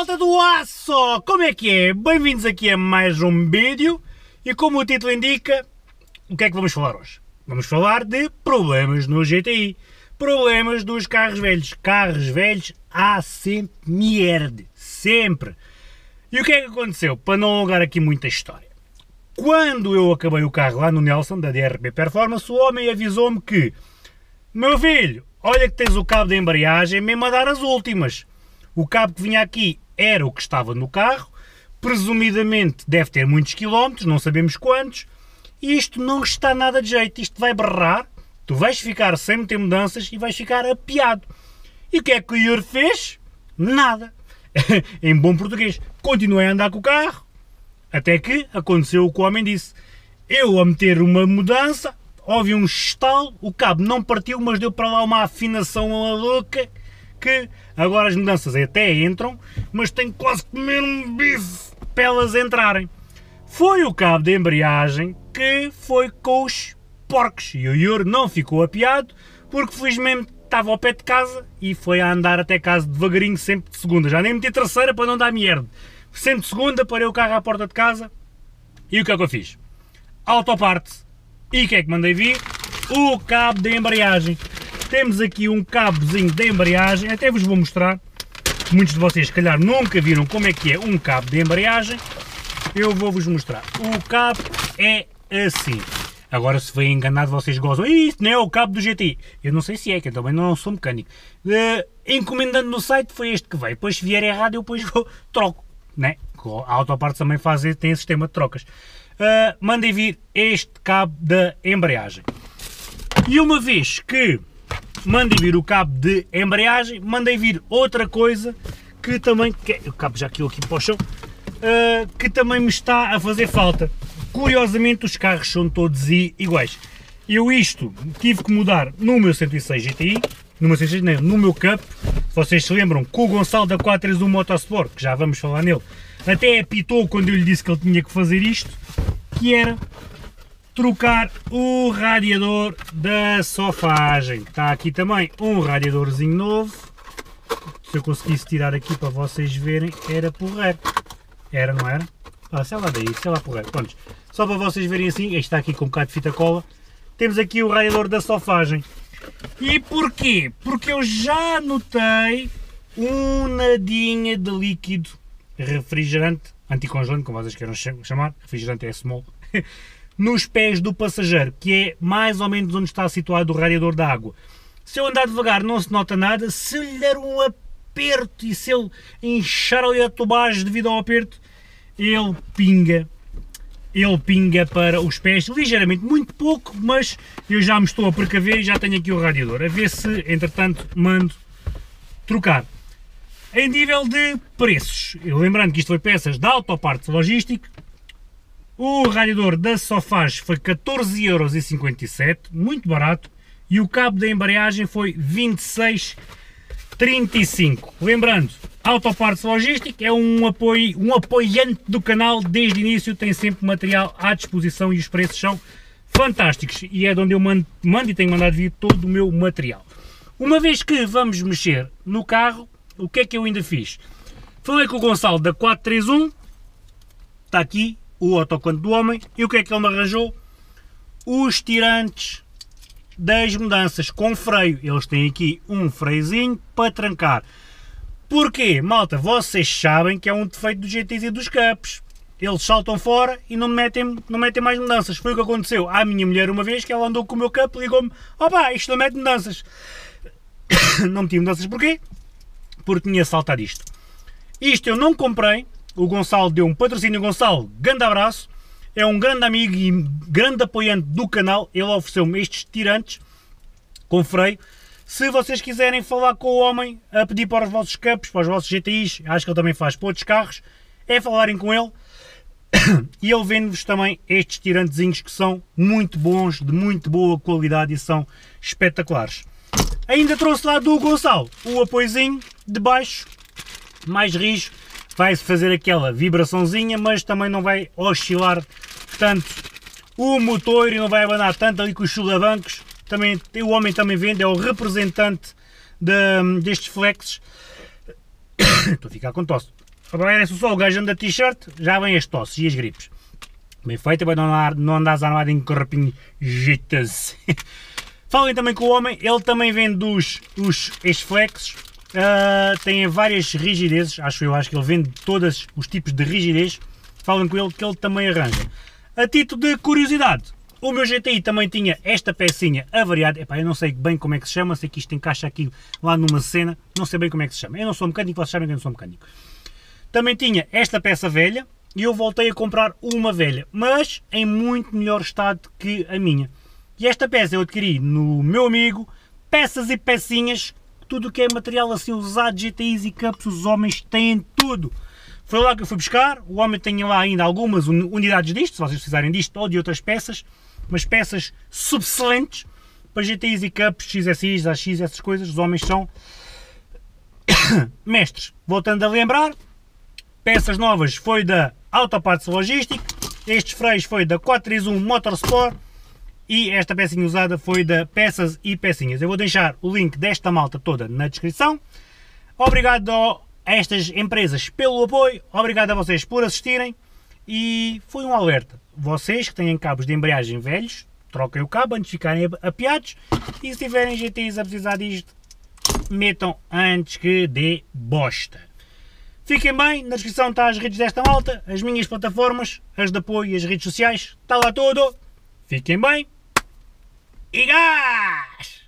malta do aço! Como é que é? Bem-vindos aqui a mais um vídeo e como o título indica, o que é que vamos falar hoje? Vamos falar de problemas no GTI. Problemas dos carros velhos. Carros velhos há sempre merda. Sempre. E o que é que aconteceu? Para não alongar aqui muita história. Quando eu acabei o carro lá no Nelson, da DRP Performance, o homem avisou-me que Meu filho, olha que tens o cabo de embreagem mesmo a dar as últimas o cabo que vinha aqui era o que estava no carro, presumidamente deve ter muitos quilómetros, não sabemos quantos, e isto não está nada de jeito, isto vai berrar, tu vais ficar sem meter mudanças e vais ficar apiado. E o que é que o Yuri fez? Nada. em bom português, continuei a andar com o carro, até que aconteceu o que o homem disse. Eu a meter uma mudança, houve um estalo, o cabo não partiu, mas deu para lá uma afinação louca que agora as mudanças até entram, mas tem quase que comer um bife para elas entrarem. Foi o cabo de embreagem que foi com os porcos e o Yuri não ficou apiado porque felizmente estava ao pé de casa e foi a andar até casa devagarinho, sempre de segunda. Já nem meti terceira para não dar merda. Sempre de segunda, parei o carro à porta de casa e o que é que eu fiz? Autoparte. E o que é que mandei vir? O cabo de embreagem temos aqui um cabozinho de embreagem, até vos vou mostrar, muitos de vocês se calhar nunca viram como é que é um cabo de embreagem, eu vou-vos mostrar. O cabo é assim. Agora se foi enganado vocês gozam, isto não é o cabo do GTI. Eu não sei se é, que eu também não sou mecânico. Uh, encomendando no site foi este que veio, depois se vier errado eu depois vou, troco, né? A Autoparts também faz, tem sistema de trocas. Uh, mandei vir este cabo da embreagem. E uma vez que mandei vir o cabo de embreagem, mandei vir outra coisa que também, que, o cabo já aqui aqui para o chão, uh, que também me está a fazer falta. Curiosamente os carros são todos iguais. Eu isto tive que mudar no meu 106 GTI, no meu 106 não, no meu Cup, vocês se lembram, com o Gonçalo da 431 Motorsport, que já vamos falar nele, até apitou quando eu lhe disse que ele tinha que fazer isto, que era trocar o radiador da sofagem. Está aqui também um radiadorzinho novo. Se eu conseguisse tirar aqui para vocês verem, era porreiro. Era, não era? Ah, sei lá daí, sei lá porreiro. Pronto. Só para vocês verem assim, este está aqui com um bocado de fita cola. Temos aqui o radiador da sofagem. E porquê? Porque eu já notei um nadinha de líquido refrigerante, anticongelante, como vocês queiram chamar, refrigerante é small, nos pés do passageiro, que é mais ou menos onde está situado o radiador da água. Se eu andar devagar não se nota nada, se lhe der um aperto e se ele inchar ali a tubagem devido ao aperto, ele pinga, ele pinga para os pés, ligeiramente, muito pouco, mas eu já me estou a precaver e já tenho aqui o radiador, a ver se, entretanto, mando trocar. Em nível de preços, lembrando que isto foi peças da Autopartes Logístico, o radiador da Sofage foi 14,57€, muito barato, e o cabo da embreagem foi 26,35€. Lembrando, Autoparts Logística é um, apoio, um apoiante do canal desde o início, tem sempre material à disposição e os preços são fantásticos e é de onde eu mando, mando e tenho mandado vir todo o meu material. Uma vez que vamos mexer no carro, o que é que eu ainda fiz? Falei com o Gonçalo da 431, está aqui, o autocolante do homem. E o que é que ele me arranjou? Os tirantes das mudanças com freio. Eles têm aqui um freiozinho para trancar. Porquê? Malta, vocês sabem que é um defeito do GTs e dos capes. Eles saltam fora e não metem, não metem mais mudanças. Foi o que aconteceu à minha mulher uma vez, que ela andou com o meu cup e ligou-me Opa, isto não mete mudanças. não meti mudanças porquê? Porque tinha saltado isto. Isto eu não comprei, o Gonçalo deu um patrocínio. Gonçalo, grande abraço. É um grande amigo e grande apoiante do canal. Ele ofereceu-me estes tirantes com freio. Se vocês quiserem falar com o homem a pedir para os vossos campos, para os vossos GTIs, acho que ele também faz para outros carros, é falarem com ele. E ele vende-vos também estes tirantezinhos que são muito bons, de muito boa qualidade e são espetaculares. Ainda trouxe lá do Gonçalo o apoiozinho de baixo, mais rijo, vai-se fazer aquela vibraçãozinha, mas também não vai oscilar tanto o motor e não vai abanar tanto ali com os chulabancos. Também, o homem também vende, é o representante de, destes flexes. Estou a ficar com tosse. Parece só o gajo anda t-shirt, já vem as tosses e as gripes. Bem feito, para não, andar, não andares armado em corpinjitas. Falem também com o homem, ele também vende os, os ex-flexos, uh, tem várias rigidezes, acho eu, acho que ele vende todos os tipos de rigidez. Falem com ele que ele também arranja. A título de curiosidade, o meu GTI também tinha esta pecinha avariada. Epá, eu não sei bem como é que se chama, sei que isto encaixa aqui lá numa cena, não sei bem como é que se chama. Eu não sou mecânico, vocês sabem que eu não sou mecânico. Também tinha esta peça velha e eu voltei a comprar uma velha, mas em muito melhor estado que a minha. E esta peça eu adquiri no meu amigo, peças e pecinhas, tudo o que é material assim usado, GTIs e cups, os homens têm tudo. Foi lá que eu fui buscar, o homem tem lá ainda algumas unidades disto, se vocês precisarem disto ou de outras peças, umas peças subcelentes para GTIs e Cups, XSIs, AX, essas coisas, os homens são mestres. Voltando a lembrar, peças novas foi da Autoparts Logistic, estes freios foi da 431 Motorsport e esta pecinha usada foi da Peças e Pecinhas. Eu vou deixar o link desta malta toda na descrição. Obrigado a estas empresas pelo apoio, obrigado a vocês por assistirem e foi um alerta. Vocês que têm cabos de embreagem velhos, troquem o cabo antes de ficarem apiados e se tiverem GTIs a precisar disto, metam antes que dê bosta. Fiquem bem, na descrição está as redes desta malta, as minhas plataformas, as de apoio e as redes sociais, está lá tudo. Fiquem bem e gás!